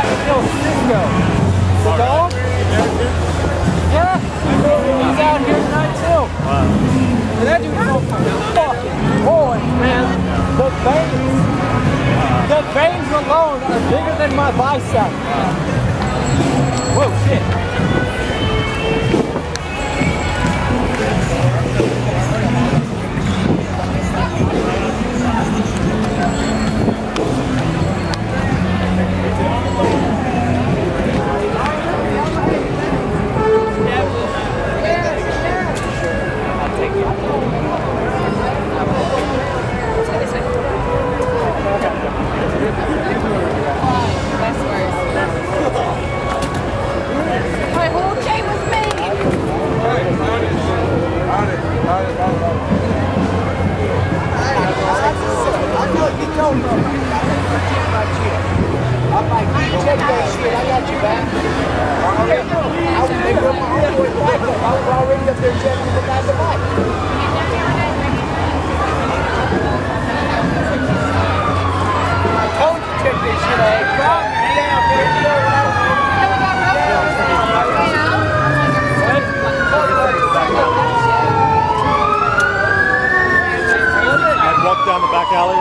and killed Cisco. Dog? Yeah. He's out here tonight too. And that dude's so fucking boy, man. The veins. The veins alone are bigger than my bicep. Whoa, down the back alley.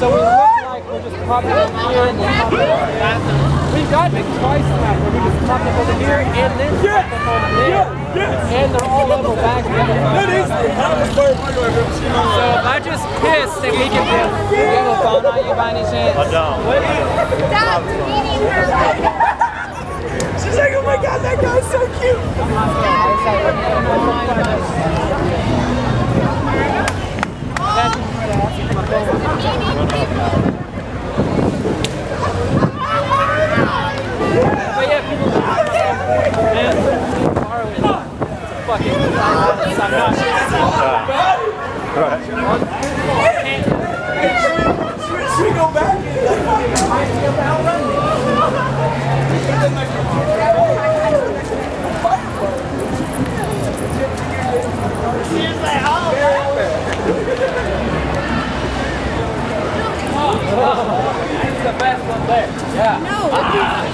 So we look like we're just popping over here and then popping over there. We've gotten it twice now where we just pop up over here and then pop up over there. And they're all level back together. So if I just piss, then we can do Do you have a phone on you by any chance? I don't. Stop eating her. She's like, oh my god, that guy's a fucking Should we go back? It's the best one there. Yeah. No,